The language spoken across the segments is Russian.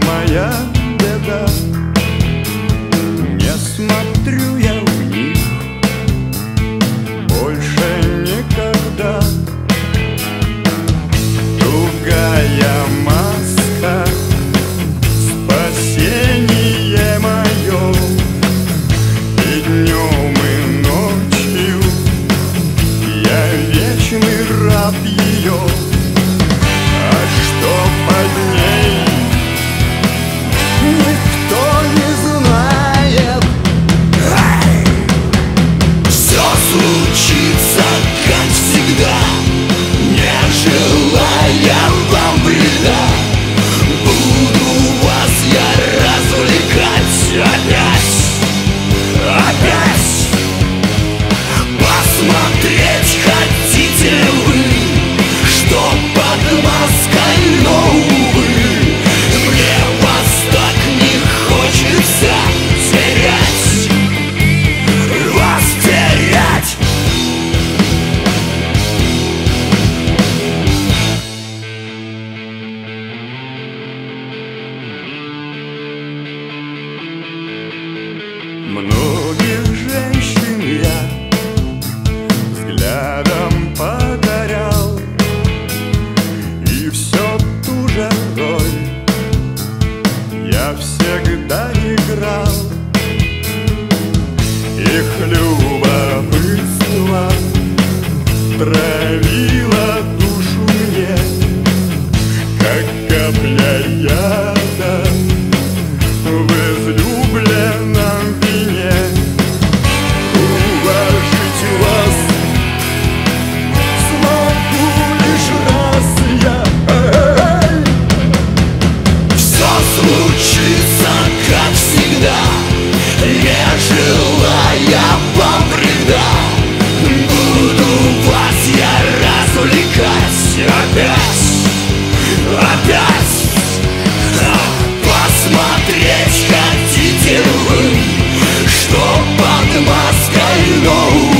моя беда. No.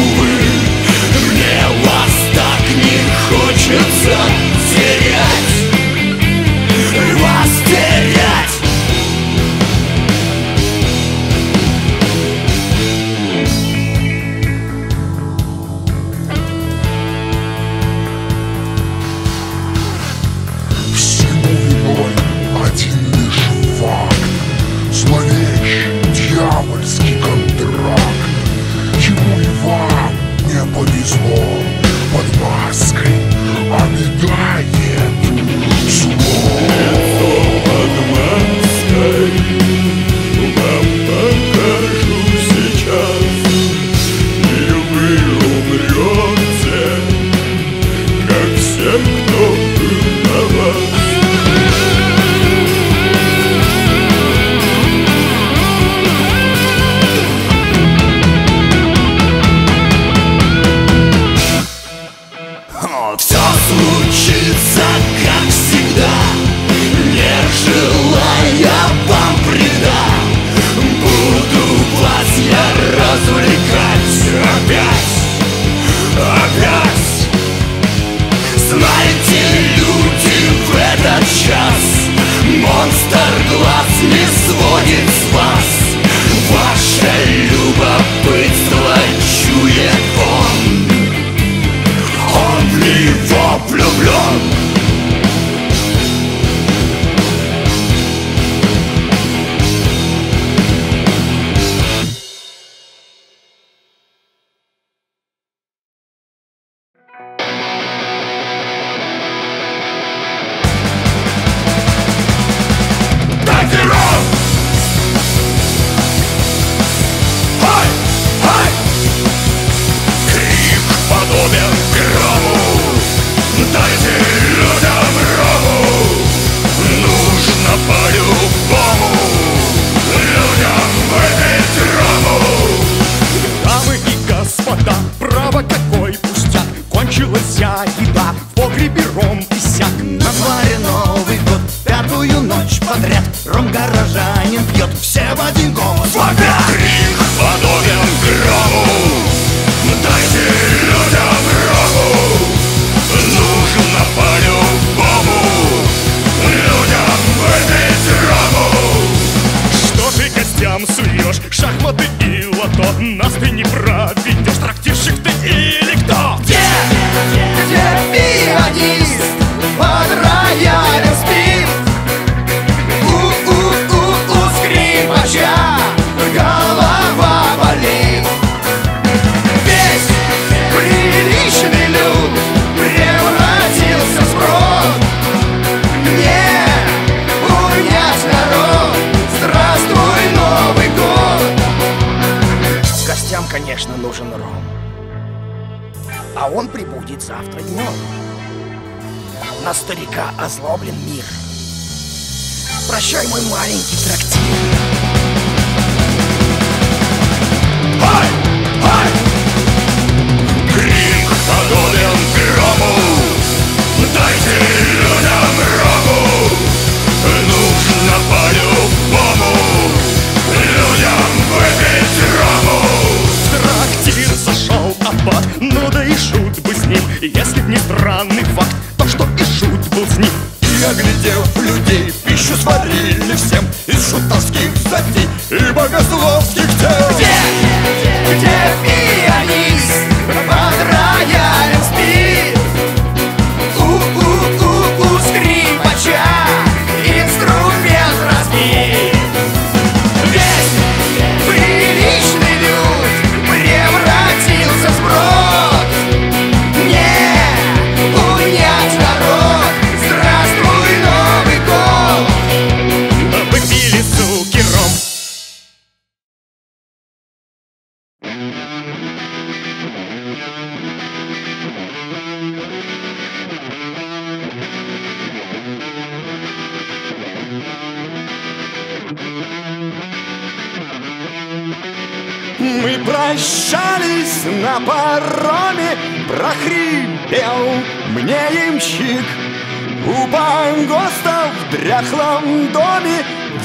Krasnogorskich Tell.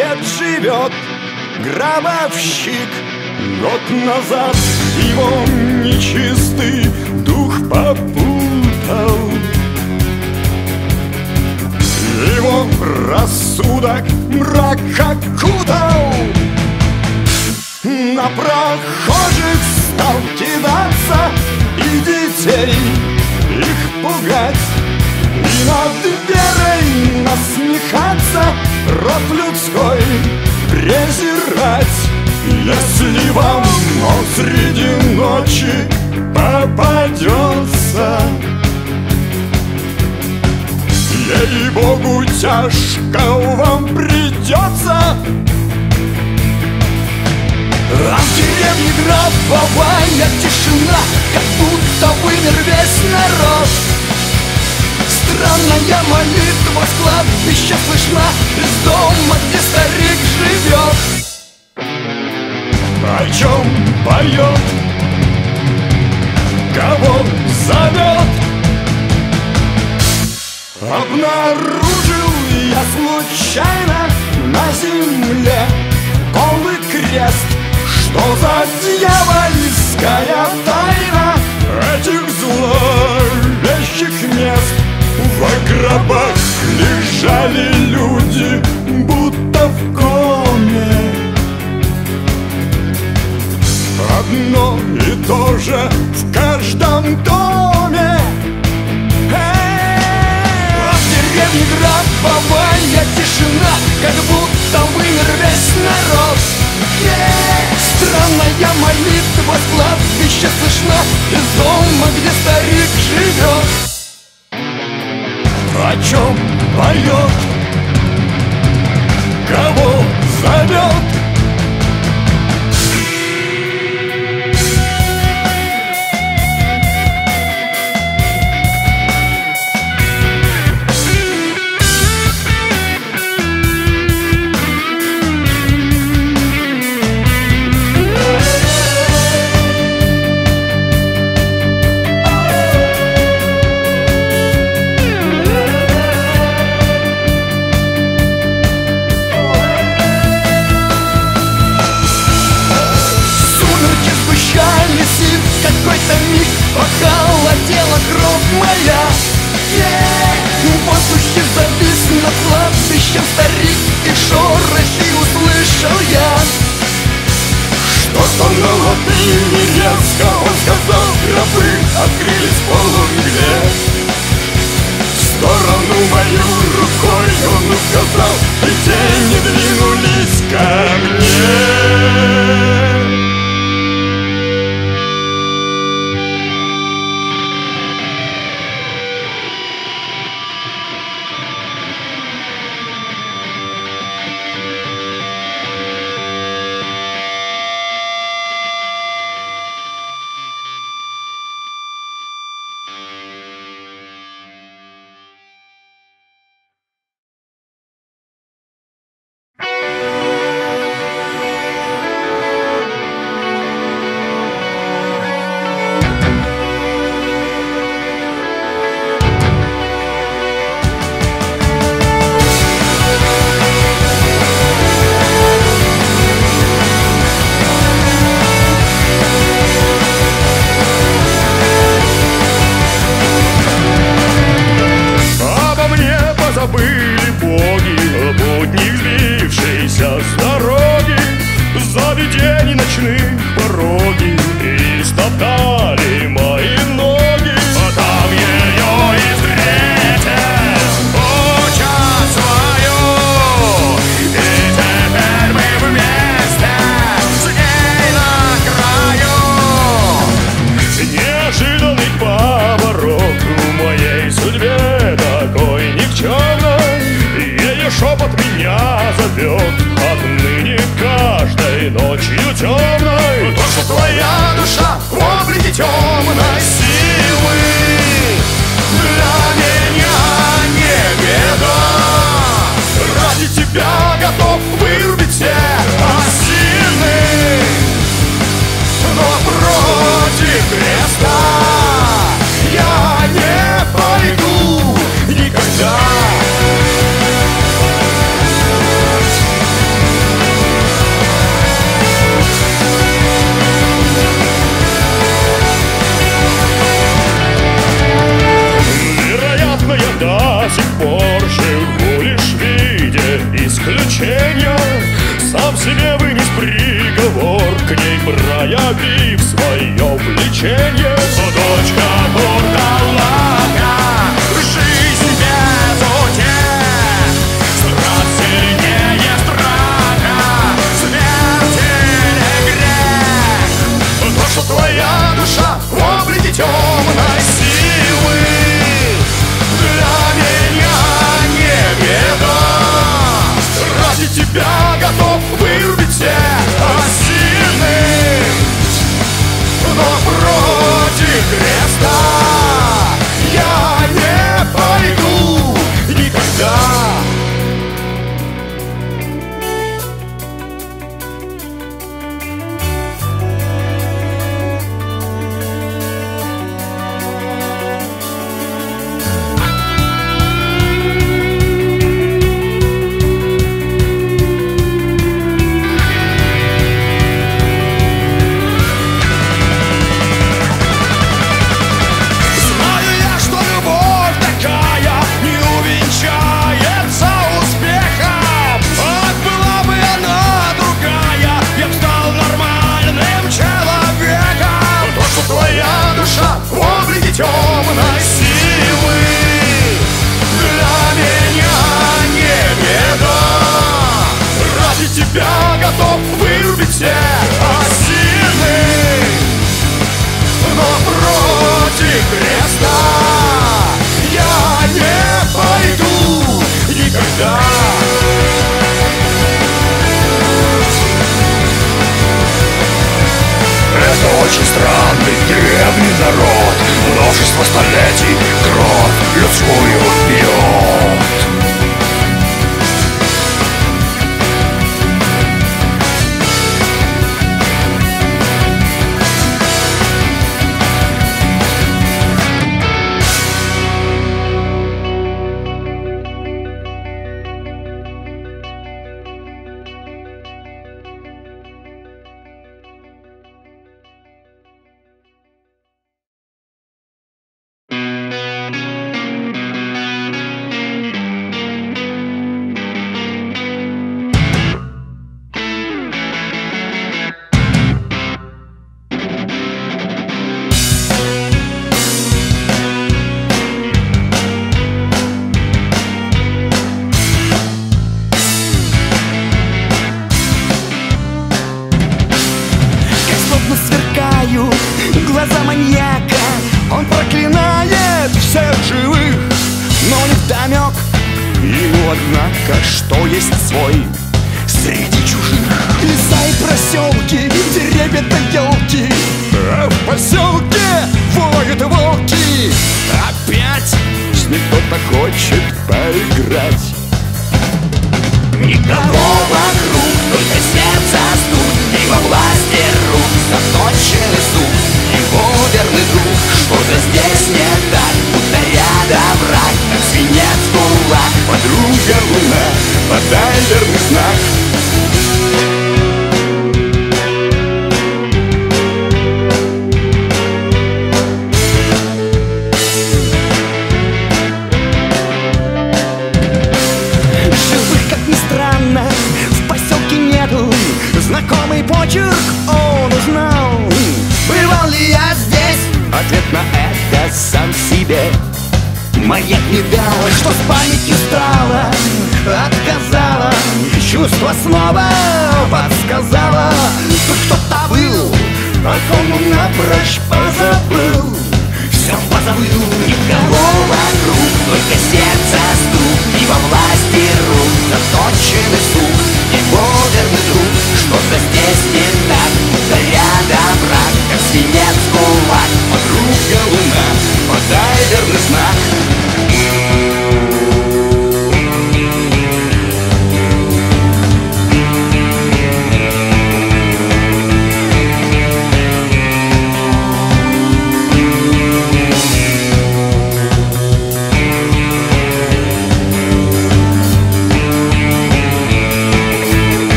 Дед живет, гробовщик. Год назад его нечистый дух попутал. Его рассудок мрак окутал. На прохожих стал кидаться И детей их пугать И над верой насмехаться Род людской презирать. Если вам он среди ночи попадется Ей-богу, тяжко вам придется. А в деревне гробовая тишина Как будто вымер весь народ Странная молитва с кладбища слышна Из дома, где старик живет. О чем поет, кого зовет? Обнаружил я случайно на земле голый крест. Что за дьявольская тайна этих зловещих мест гробах лежали люди, будто в коме. Одно и то же в каждом доме. А в деревне гробовая тишина Как будто вымер весь народ Странная молитва с кладбища слышна Из дома, где старик живет О чем поет, кого зовет кладбищем старик И шорохи услышал я? На латыни резко он сказал Гробы открылись в полумгле В сторону мою рукой он указал И тени двинулись ко мне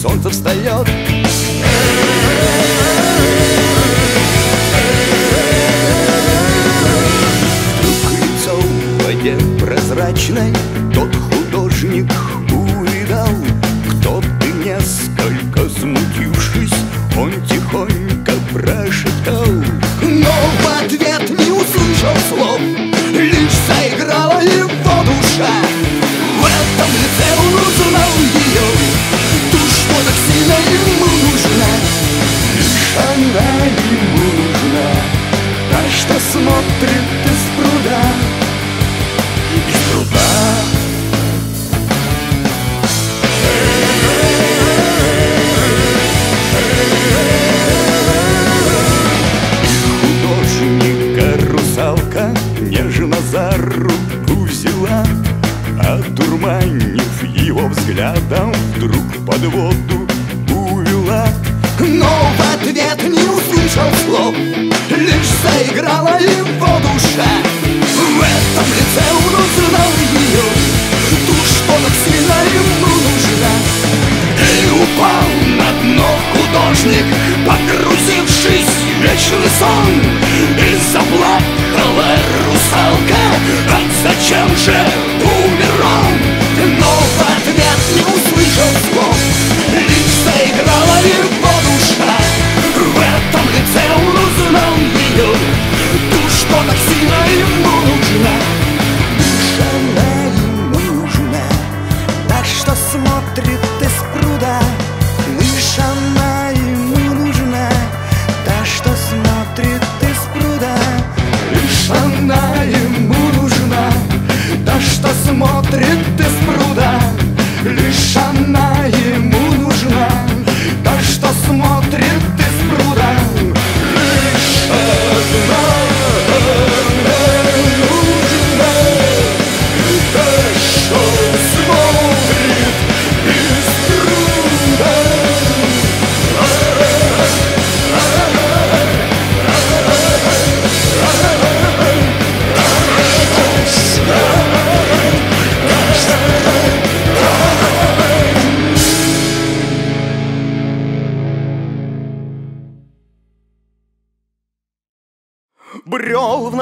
солнце встает. Вдруг лицо в воде прозрачной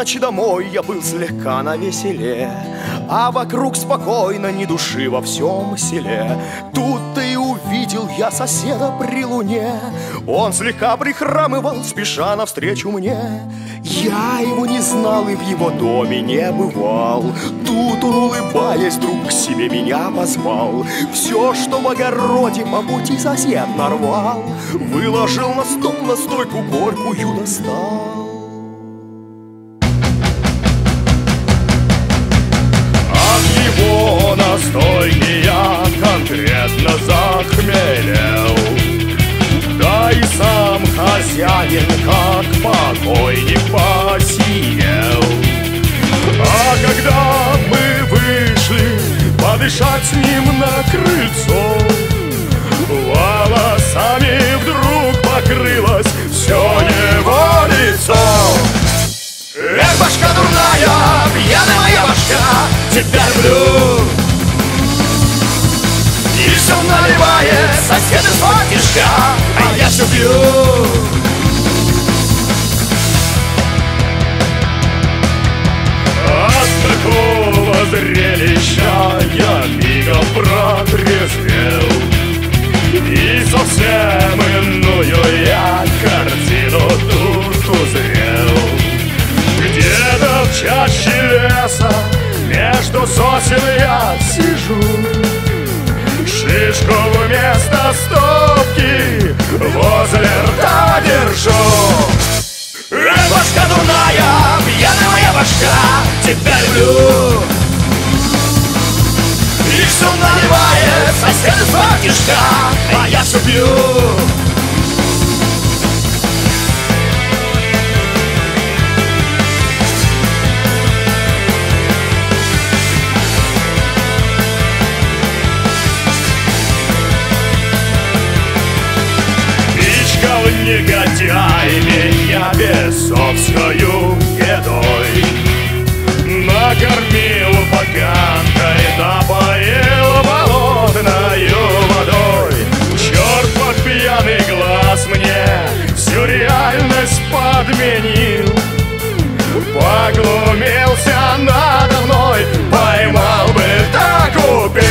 полночь домой я был слегка на веселе А вокруг спокойно, ни души во всем селе. Тут-то и увидел я соседа при луне Он слегка прихрамывал, спеша навстречу мне. Я его не знал и в его доме не бывал. Тут он, улыбаясь, вдруг к себе меня позвал. Все, что в огороде по пути сосед нарвал Выложил на стол на стойку горькую достал покойник, посинел А когда мы вышли подышать с ним на крыльцо Волосами вдруг покрылось все его лицо. Эх, башка дурная, пьяная моя башка Тебя люблю И все наливает соседы с А я все пью зрелища я мигом протрезвел И совсем иную я картину тут узрел где-то в чаще леса Между сосен я сижу? Шишку вместо стопки Возле рта держу. Эх, башка дурная, пьяная моя башка Тебя люблю наливает соседа с А я все пью. Негодяй меня бесовскою едой. Накормил поганкой, напоил болотною всю реальность подменил. Поглумился надо мной, поймал бы, так убил.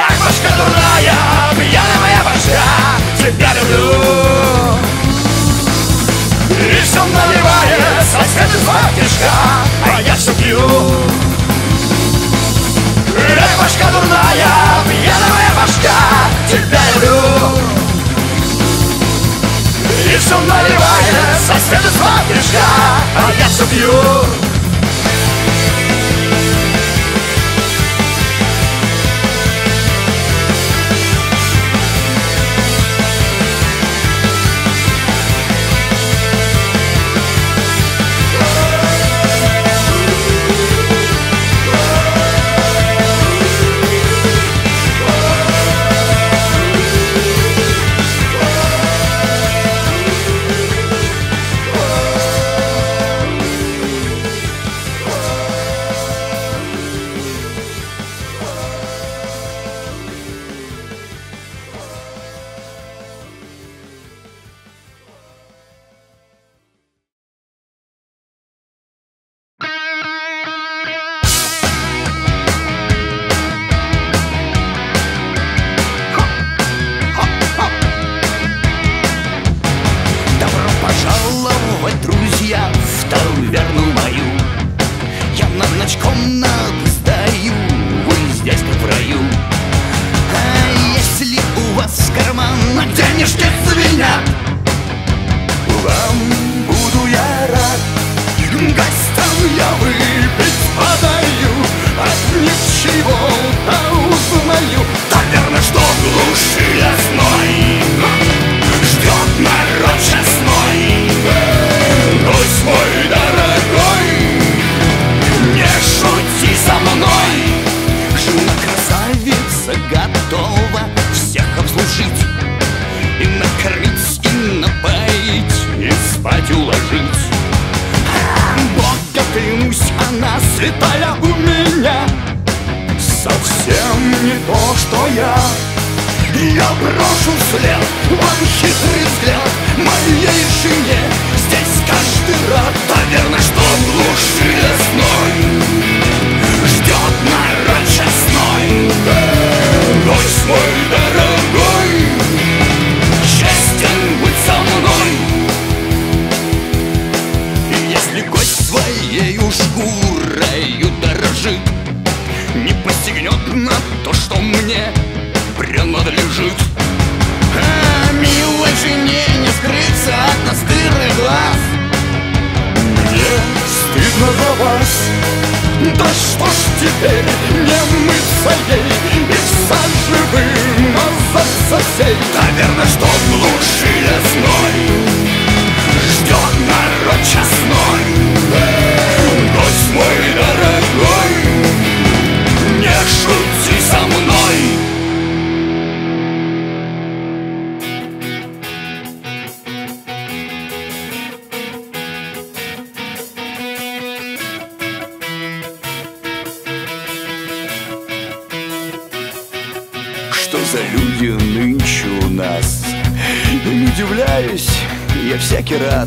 Ах, башка дурная, пьяная моя башка тебя люблю. И все наливает сосед из батюшка А я Все наливает сосед из батюшка А я все пью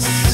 us.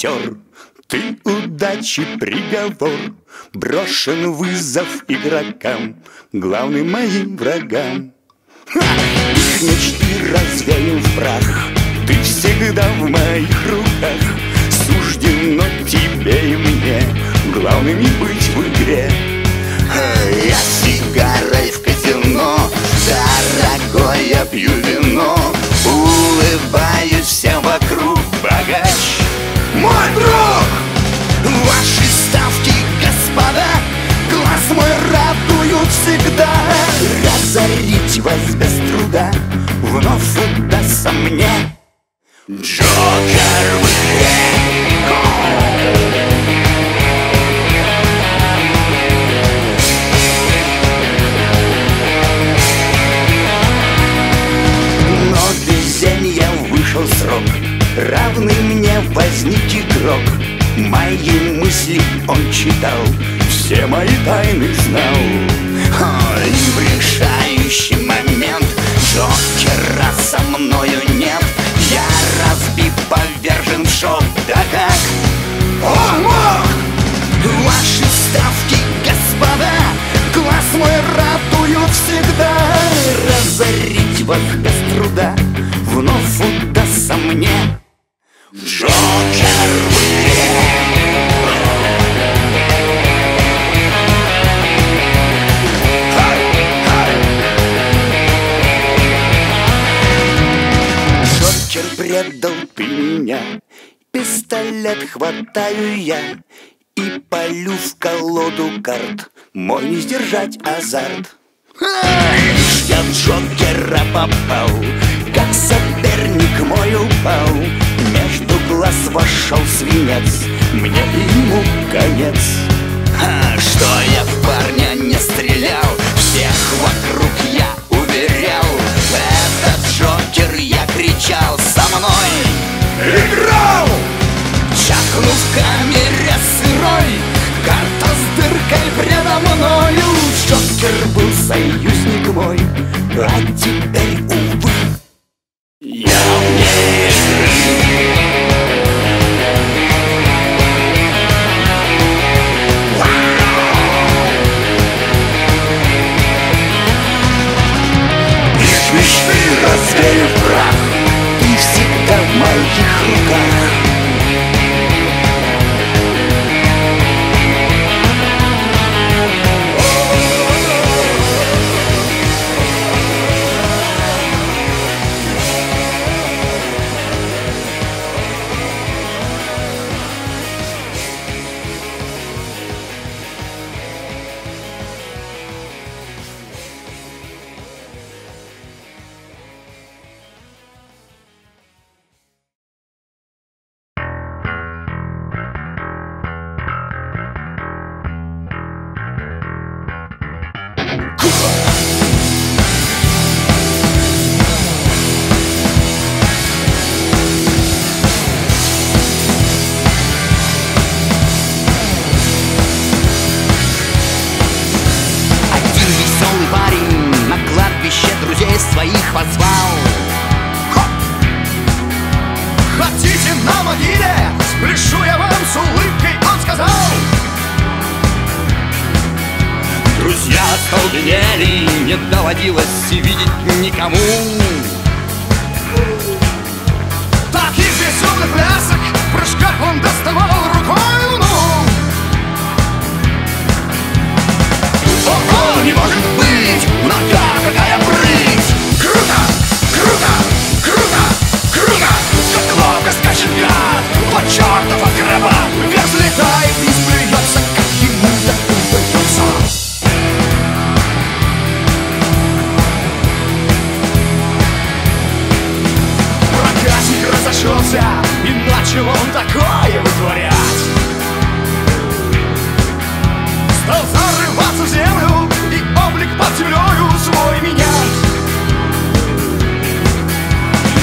Хитер Ты удачи приговор Брошен вызов игрокам Главным моим врагам! Их мечты развеял в прах Ты всегда в моих руках. Суждено тебе и мне Главными быть в игре. Я сигарой в казино Дорогой, я пью вино. Улыбаюсь радуют всегда. Разорить вас без труда Вновь удастся мне. Джокер в Но везенья вышел срок Равный мне возник игрок. Мои мысли он читал Все мои тайны знал И в момент. Джокера со мною нет Я разбит, повержен в Да как? Он Ваши ставки, господа Глаз мой радуют всегда. Разорить вас без труда Вновь удастся мне. Джокер в Джокер предал ты меня. Пистолет хватаю я И полю в колоду карт. Мой не сдержать азарт. Я в Джокера попал Как соперник мой упал. Между глаз вошел свинец Мне и ему конец. А, Что я в парня не мной. Играл! Чахнув в камере сырой Карта с дыркой предо мною. Джокер был союзник мой А разошелся, и начал такое вытворять! Стал зарываться в землю И облик под землею свой менять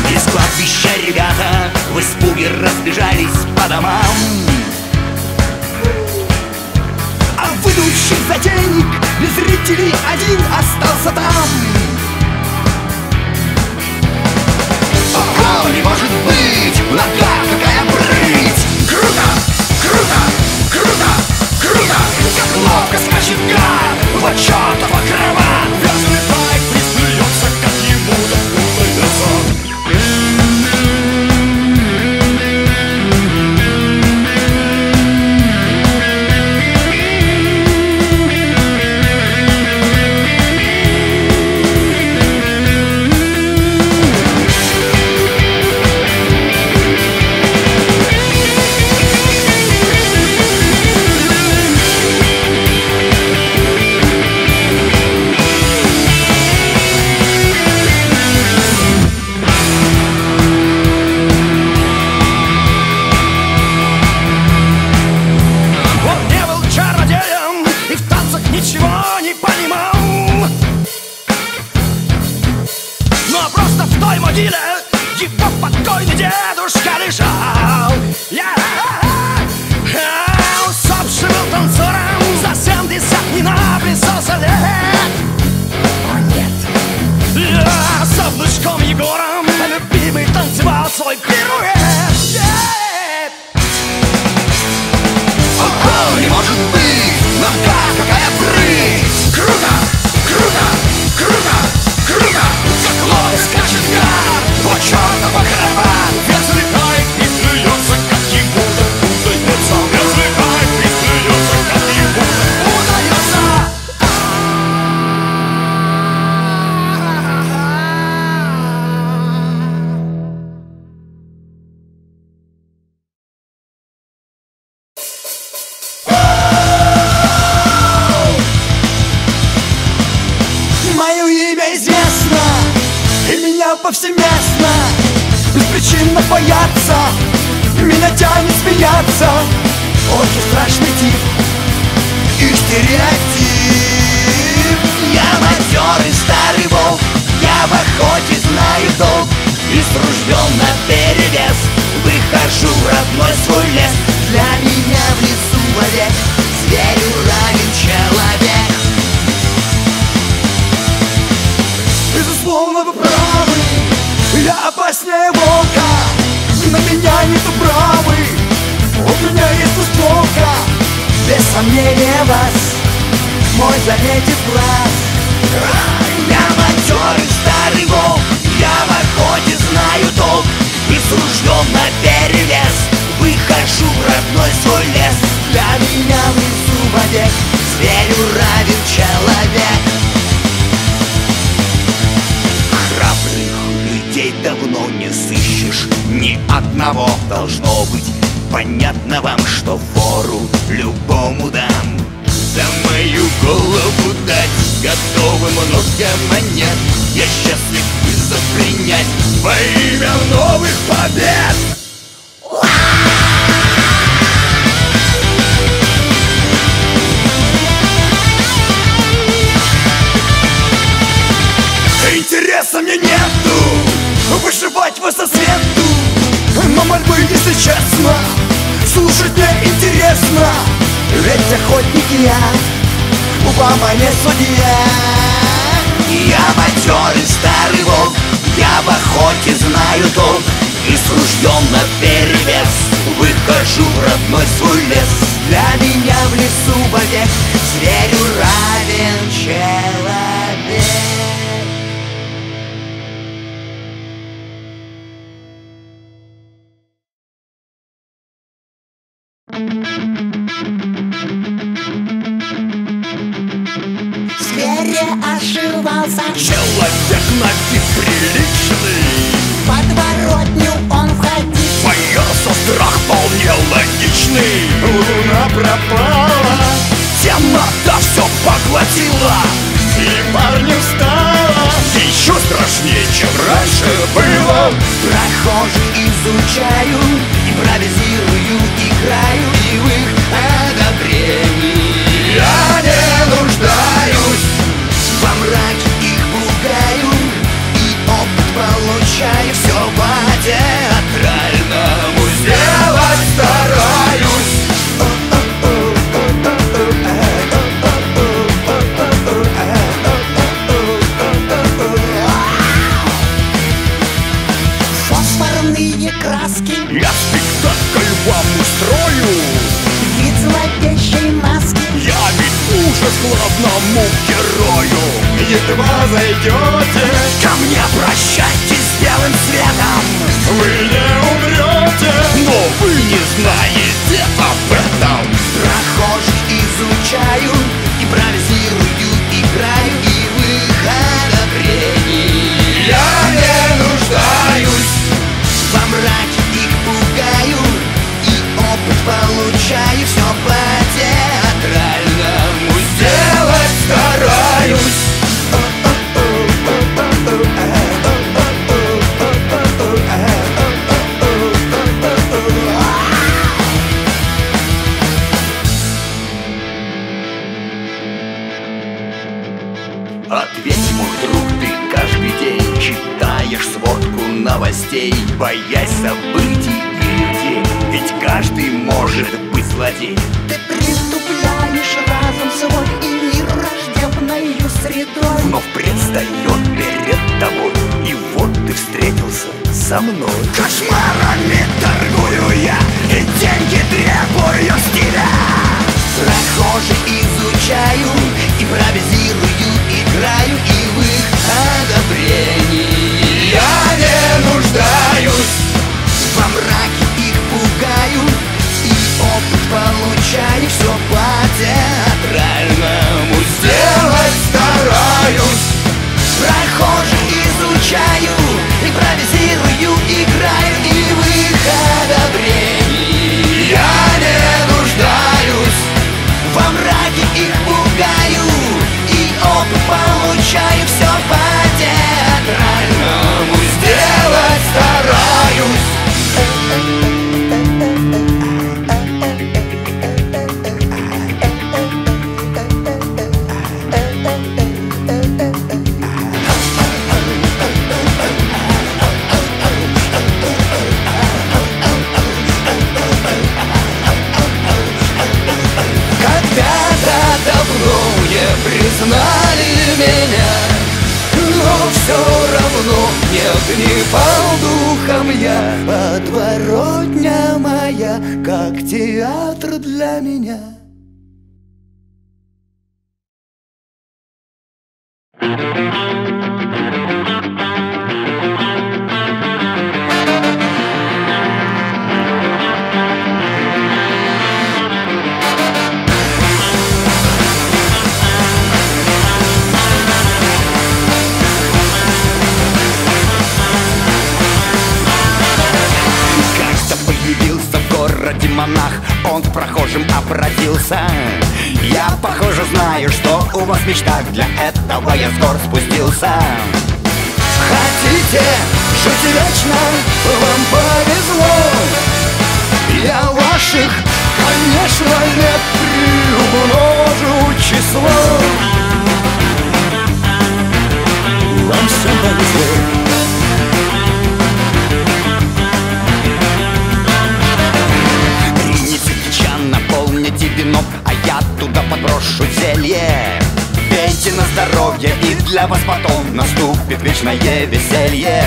Из кладбища ребята в испуге разбежались по домам статейник Без зрителей один остался там Ого, не может быть! Нога какая прыть! Круто! Круто! Круто! Круто! Как ловко скачет гад! Вот чертов окрыван! Вез интересно Ведь охотник я Обама не судья. Я матерый старый волк Я в охоте знаю толк И с ружьем на перевес Выхожу в родной свой лес. Для меня в лесу вовек Зверю равен человек. родился Человек на вид приличный Подворотню он входил Боялся страх вполне логичный Луна пропала. Темнота все поглотила. И парню стало Еще страшнее, чем раньше было. Прохожих изучаю Импровизирую, играю. И вы едва зайдете. Ко мне прощайтесь с белым светом. Вы не умрете. Но вы не знаете об этом. Прохожих изучают у вас в мечтах Для этого я с гор спустился Хотите жить вечно? Вам повезло Я ваших, конечно, лет приумножу число Вам всем повезло наполните вино, а я туда подброшу зелье. Пейте на здоровье, и для вас потом наступит вечное веселье.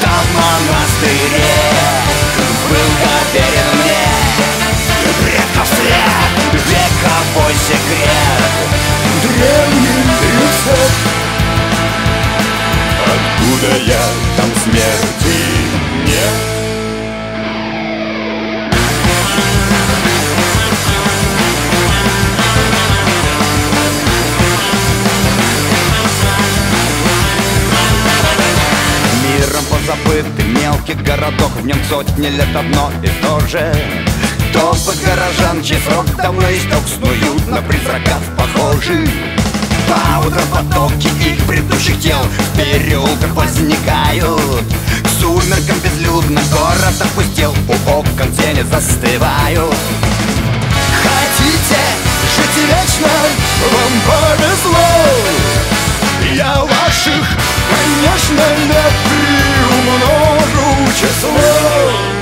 Там в монастыре был доверен мне предков след, вековой секрет, древний рецепт. Откуда я, там смерти Миром позабытый мелкий городок В нем сотни лет одно и то же. Толпы горожан, чей давно истек Снуют на призраков похожи. По утрам потоки их предыдущих тел В переулках возникают. К сумеркам безлюдно город опустел У окон тени застывают. Хотите жить вечно? Вам повезло. Я ваших, конечно, не приумножу число Там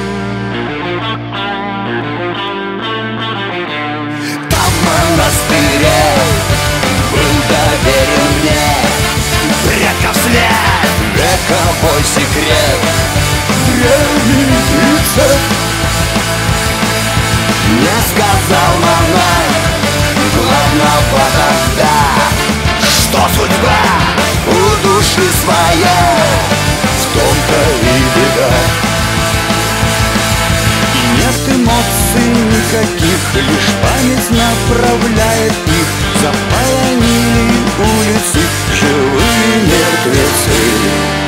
нет эмоций никаких Лишь память направляет их. Заполонили улицы живые мертвецы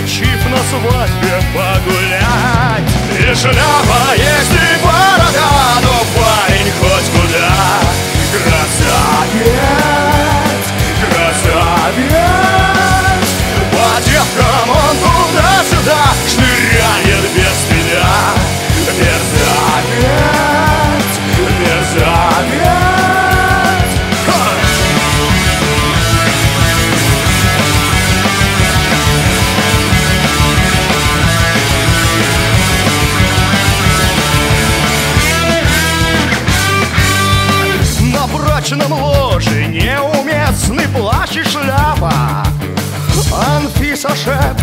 обмочив на свадьбе погулять И шляпа есть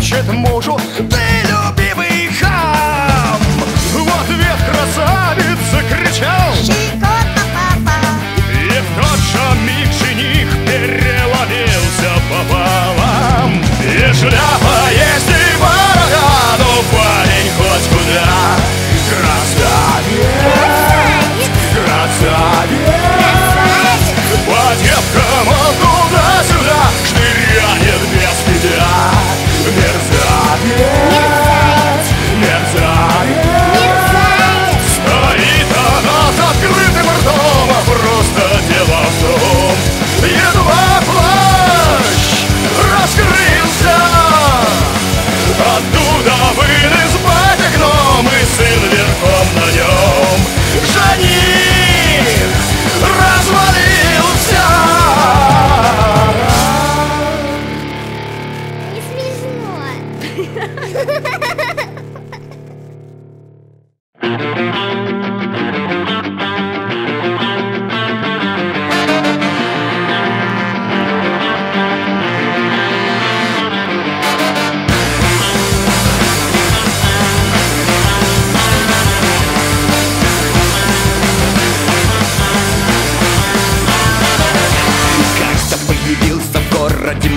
шепчет мужу Ты любимый хам. В ответ красавец закричал Щекотно, папа. И в тот же миг жених переломился пополам. И шляпа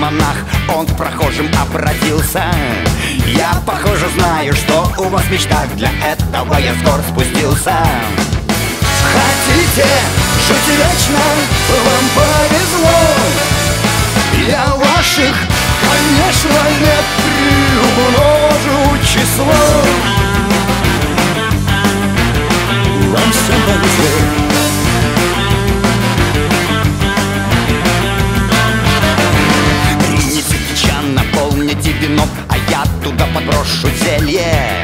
монах Он к прохожим обратился. Я, похоже, знаю, что у вас в мечтах Для этого я скоро спустился. Хотите жить вечно? Вам повезло. Я ваших, конечно, лет приумножу число. Вам всем повезло вино, а я туда подброшу зелье.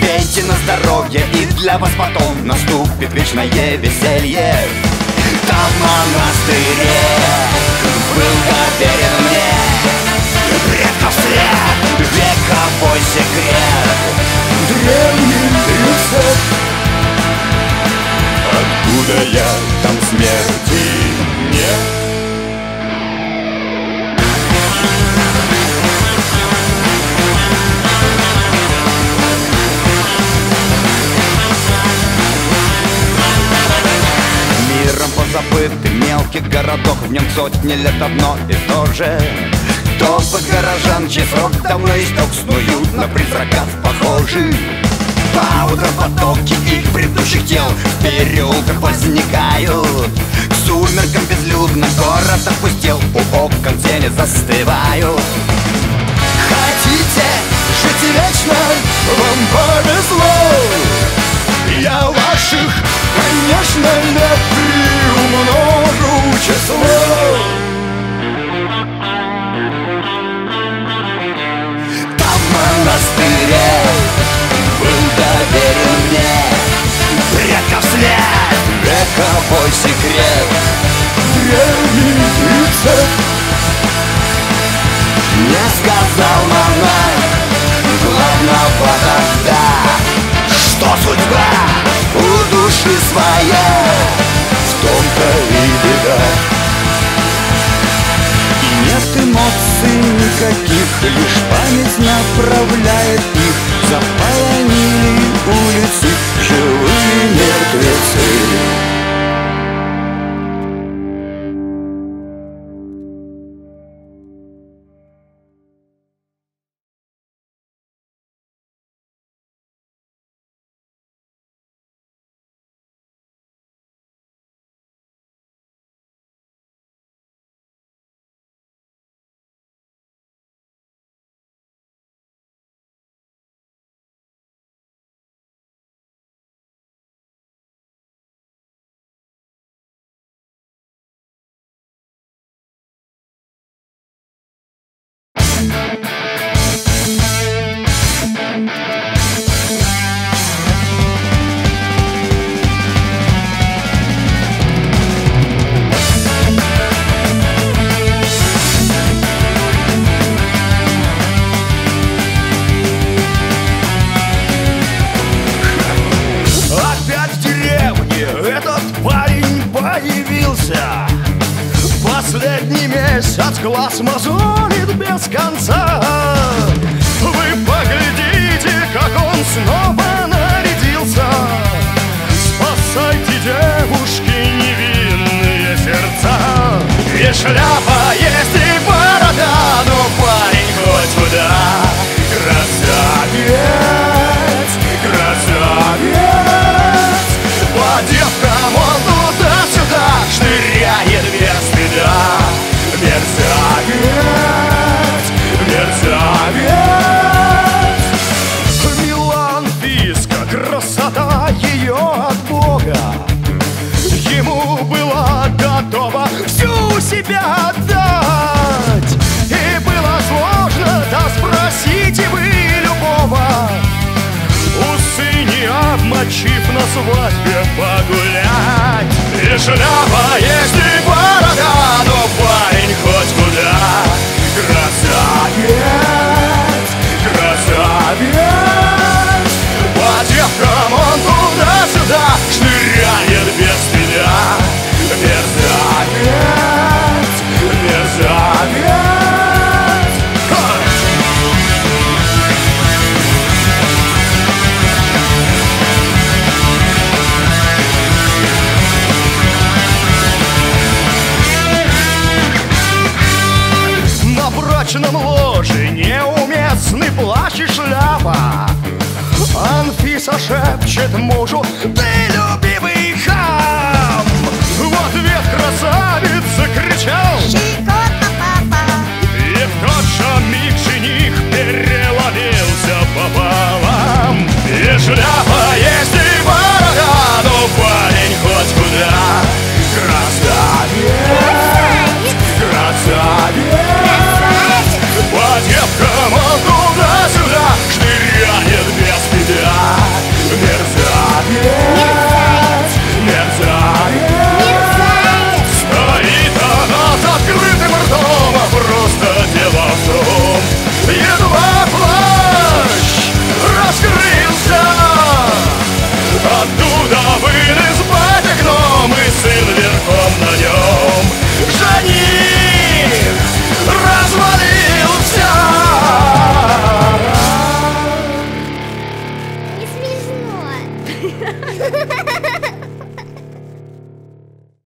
Пейте на здоровье, и для вас потом наступит вечное веселье. Там в монастыре был доверен мне предков след, вековой секрет. Древний рецепт Откуда я, Миром позабытый мелкий городок В нем сотни лет одно и то же. Толпы горожан, чей давно истек Снуют на призраков похожи. По утрам потоки их предыдущих тел В переулках возникают. К сумеркам безлюдно город опустел У окон тени застывают. Хотите жить вечно? Вам повезло. Я ваших, конечно, не множу число Там в монастыре был доверен мне предков след. Вековой секрет. Древний рецепт Мне сказал монах главного тогда, Что судьба у души своя, В том и нет эмоций никаких Лишь память направляет их. Заполонили улицы себя отдать. И было сложно, да спросите вы любого. Усы не обмочив на свадьбе погулять. И шляпа есть и борода, но парень хоть куда шепчет мужу Ты любимый хам! В ответ красавец закричал. Щекотно, папа. И в тот же миг жених переломился пополам. И